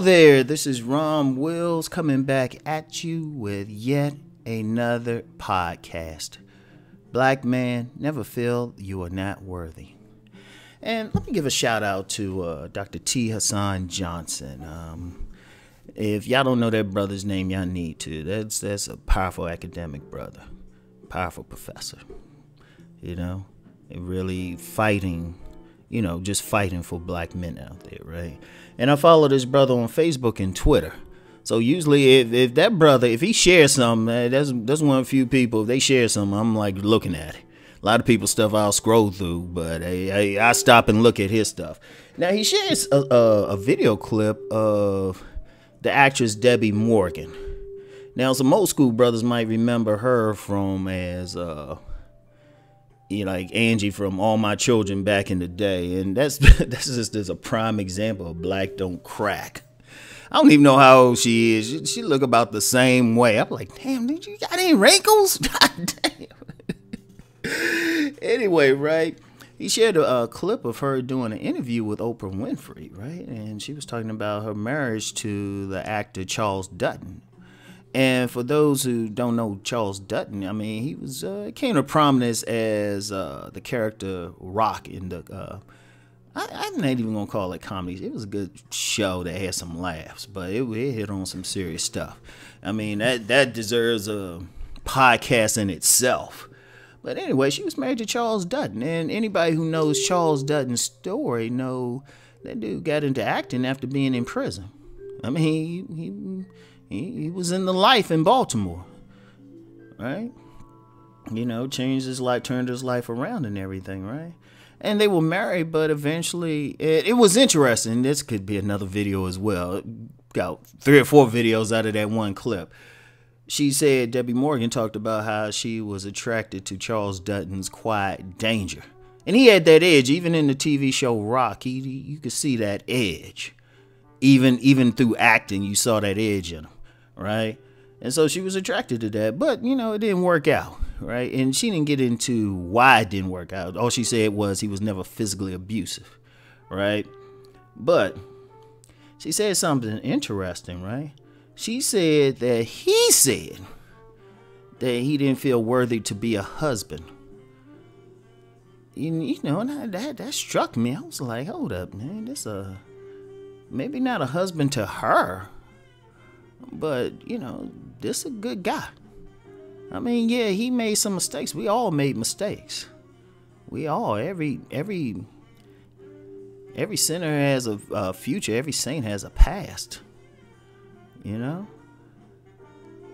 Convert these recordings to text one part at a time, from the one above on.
There, this is Rom Wills coming back at you with yet another podcast. Black man, never feel you are not worthy. And let me give a shout out to uh, Dr. T. Hasan Johnson. Um, if y'all don't know that brother's name, y'all need to. That's that's a powerful academic brother, powerful professor. You know, really fighting, you know, just fighting for black men out there, right? And I follow this brother on Facebook and Twitter. So usually, if, if that brother, if he shares something, that's that's one of few people. If they share something, I'm like looking at it. A lot of people's stuff I'll scroll through, but I, I, I stop and look at his stuff. Now he shares a, a, a video clip of the actress Debbi Morgan. Now some old school brothers might remember her from as uh, you know, like Angie from All My Children back in the day, and that's that's just as a prime example of black don't crack. I don't even know how old she is. She, she look about the same way. I'm like, damn, did you got any wrinkles? God damn. anyway, right? He shared a, a, clip of her doing an interview with Oprah Winfrey, right? And she was talking about her marriage to the actor Charles Dutton. And for those who don't know Charles Dutton, I mean, he was uh, came to prominence as uh, the character Roc in the. Uh, I, I'm not even gonna call it comedy. It was a good show that had some laughs, but it, it hit on some serious stuff. I mean, that that deserves a podcast in itself. But anyway, she was married to Charles Dutton, and anybody who knows Charles Dutton's story know that dude got into acting after being in prison. I mean, he he he, he was in the life in Baltimore, right? You know, changed his life, turned his life around, and everything, right? And they were married, but eventually, it, it was interesting. This could be another video as well. Got three or four videos out of that one clip she said Debbi Morgan talked about how she was attracted to Charles Dutton's quiet danger. And he had that edge, even in the TV show Roc. He, you could see that edge, even even through acting. You saw that edge in him, right? And so she was attracted to that, but you know it didn't work out, right? And she didn't get into why it didn't work out. All she said was he was never physically abusive, right? But she said something interesting, right? She said that he said that he didn't feel worthy to be a husband. You, you know, that, that that struck me. I was like, hold up, man, this a maybe not a husband to her, but you know, this a good guy. I mean, yeah, he made some mistakes. We all made mistakes. We all every every every sinner has a, a future. Every saint has a past you know?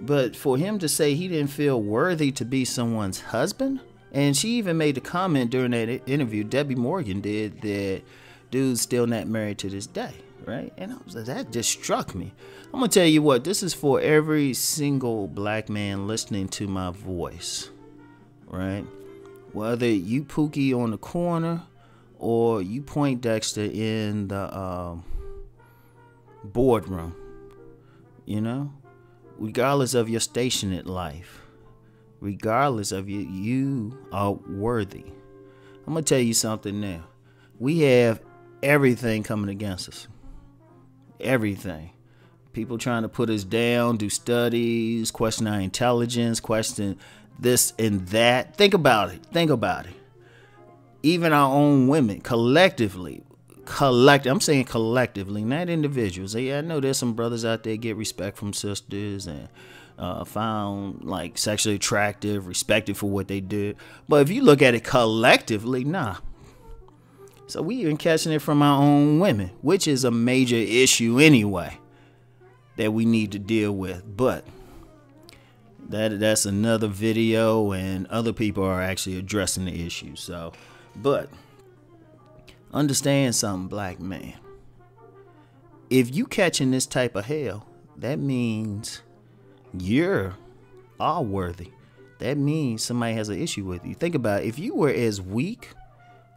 But for him to say he didn't feel worthy to be someone's husband, and she even made the comment during that interview, Debbi Morgan did, that dude's still not married to this day, right? And I was that just struck me. I'm gonna tell you what, this is for every single black man listening to my voice, right? Whether you Pookie on the corner or you Poindexter in the um, boardroom you know, regardless of your station in life, regardless of you, you are worthy. I'm gonna tell you something now. We have everything coming against us. Everything. People trying to put us down, do studies, question our intelligence, question this and that. Think about it. Think about it. Even our own women, collectively, collect i'm saying collectively not individuals yeah i know there's some brothers out there get respect from sisters and uh, found like sexually attractive respected for what they did but if you look at it collectively nah so we even catching it from our own women which is a major issue anyway that we need to deal with but that that's another video and other people are actually addressing the issue so but Understand something, black man. If you catching this type of hell, that means you're all worthy. That means somebody has an issue with you. Think about it. If you were as weak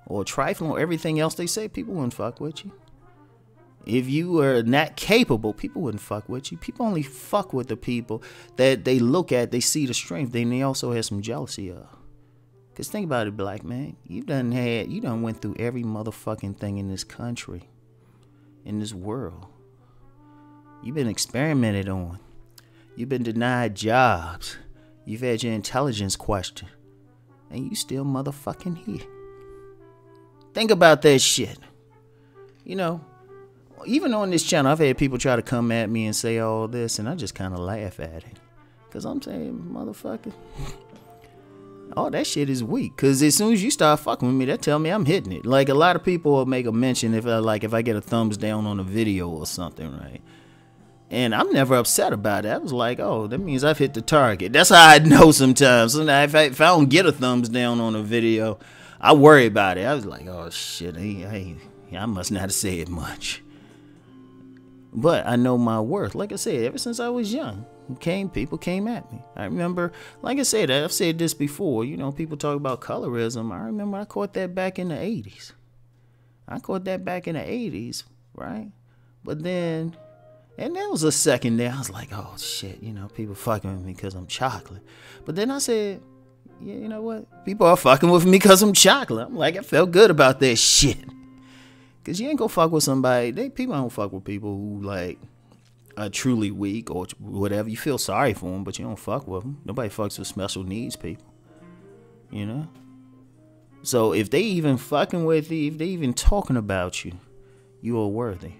or trifling or everything else they say, people wouldn't fuck with you. If you were not capable, people wouldn't fuck with you. People only fuck with the people that they look at, they see the strength, then they also have some jealousy of. Cause think about it, black man. You done had you done went through every motherfucking thing in this country, in this world. You've been experimented on. You've been denied jobs. You've had your intelligence questioned. And you still motherfucking here. Think about that shit. You know, even on this channel, I've had people try to come at me and say all this, and I just kind of laugh at it. Because I'm saying, motherfucker, all that shit is weak. Because as soon as you start fucking with me, that tell me I'm hitting it. Like, a lot of people will make a mention if I, like, if I get a thumbs down on a video or something, right? And I'm never upset about it. I was like, oh, that means I've hit the target. That's how I know sometimes. Sometimes if I, if I don't get a thumbs down on a video, I worry about it. I was like, oh shit, I, I, I must not have said much. But I know my worth. Like I said, ever since I was young, came people came at me. I remember, like I said, I've said this before. You know, people talk about colorism. I remember I caught that back in the '80s. I caught that back in the '80s, right? But then and there was a second there. I was like, oh shit, you know, people fucking with me because I'm chocolate. But then I said, yeah, you know what? People are fucking with me because I'm chocolate. I'm like, I felt good about that shit. Cause you ain't gonna fuck with somebody. They people don't fuck with people who like are truly weak or whatever. You feel sorry for them, but you don't fuck with them. Nobody fucks with special needs people. You know. So if they even fucking with you, if they even talking about you, you are worthy.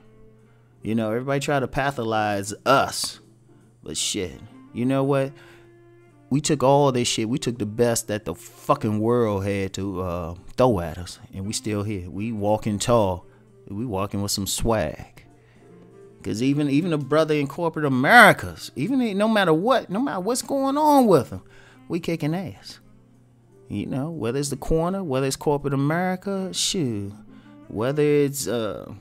You know, everybody try to pathologize us. But shit, you know what? We took all this shit. We took the best that the fucking world had to uh, throw at us, and we still here. We walking tall. We walking with some swag. Cause even even a brother in corporate Americas, even no matter what, no matter what's going on with them, we kicking ass. You know, whether it's the corner, whether it's corporate America, shoot, whether it's uh,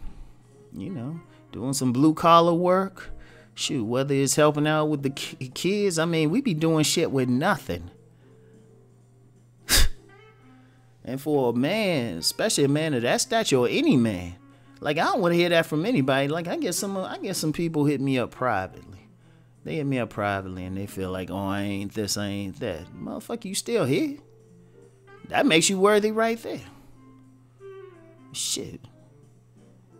you know, doing some blue collar work. Shoot, whether it's helping out with the kids, I mean, we be doing shit with nothing. and for a man, especially a man of that stature or any man, like I don't want to hear that from anybody. Like I get some, I get some people hit me up privately. They hit me up privately and they feel like, oh, I ain't this, I ain't that. Motherfucker, you still here. That makes you worthy right there. Shit.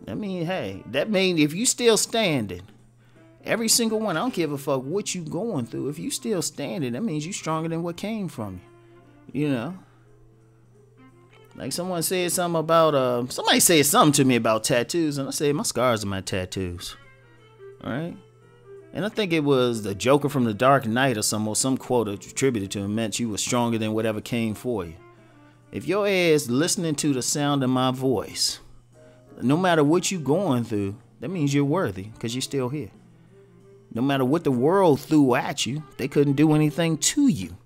I mean, hey, that mean if you still standing, every single one, I don't give a fuck what you going through. If you still standing, that means you stronger than what came from you. You know? Like someone said something about uh somebody said something to me about tattoos, and I said my scars are my tattoos. Alright? And I think it was the Joker from the Dark Knight or some or some quote attributed to him meant you were stronger than whatever came for you. If your ass listening to the sound of my voice no matter what you're going through, that means you're worthy because you're still here. No matter what the world threw at you, they couldn't do anything to you.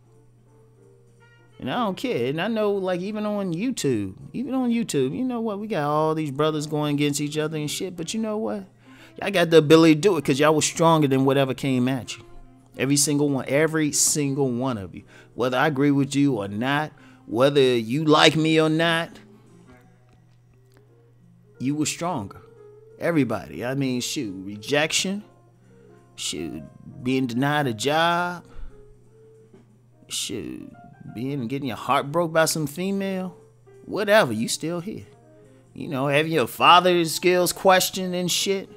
And I don't care. And I know, like, even on YouTube, even on YouTube, you know what? We got all these brothers going against each other and shit. But you know what? Y'all got the ability to do it because y'all was stronger than whatever came at you. Every single one, every single one of you. Whether I agree with you or not, whether you like me or not, you were stronger. Everybody. I mean, shoot, rejection, shoot, being denied a job, shoot, being getting your heart broke by some female, whatever, you still here. You know, having your father's skills questioned and shit,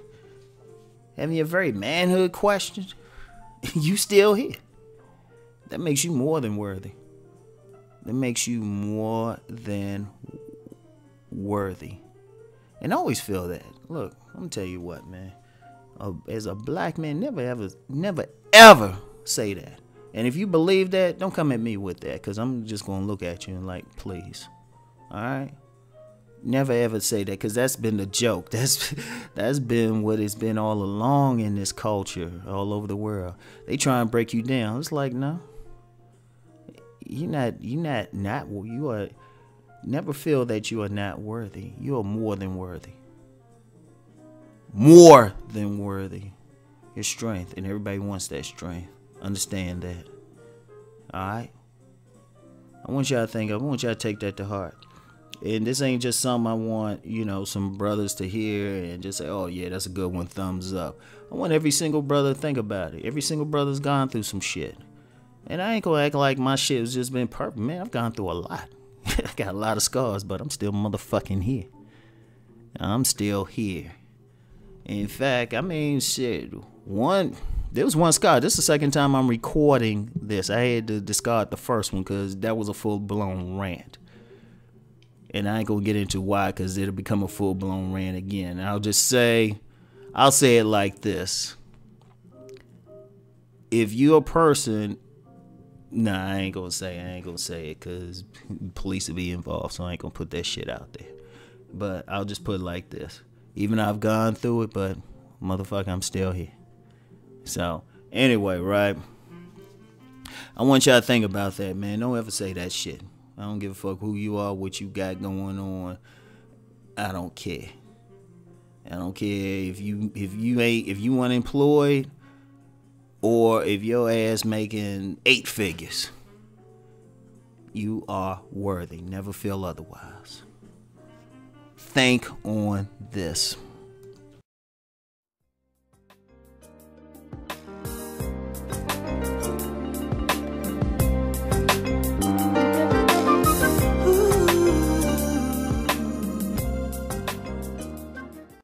having your very manhood questioned, you still here. That makes you more than worthy. That makes you more than worthy. And always feel that. Look, I'm gonna tell you what, man. As a black man, never ever, never ever say that. And if you believe that, don't come at me with that, cause I'm just gonna look at you and like, please, all right. Never ever say that, cause that's been the joke. That's that's been what it's been all along in this culture, all over the world. They try and break you down. It's like, no, you're not. You're not. Not you are Never feel that you are not worthy. You are more than worthy. More than worthy. Your strength, and everybody wants that strength. Understand that. Alright? I want y'all to think, I want y'all to take that to heart. And this ain't just something I want, you know, some brothers to hear and just say, oh, yeah, that's a good one, thumbs up. I want every single brother to think about it. Every single brother's gone through some shit. And I ain't gonna act like my shit has just been perfect. Man, I've gone through a lot. I got a lot of scars, but I'm still motherfucking here. I'm still here. In fact, I mean, shit, one. There was one Scott. This is the second time I'm recording this. I had to discard the first one because that was a full blown rant. And I ain't gonna get into why because it'll become a full blown rant again. I'll just say, I'll say it like this. If you're a person, nah, I ain't gonna say, I ain't gonna say it because police will be involved, so I ain't gonna put that shit out there. But I'll just put it like this. Even though I've gone through it, but motherfucker, I'm still here. So, anyway, right? I want y'all to think about that, man. Don't ever say that shit. I don't give a fuck who you are, what you got going on. I don't care. I don't care if you if you ain't if you unemployed or if your ass making eight figures. You are worthy. Never feel otherwise. Think on this.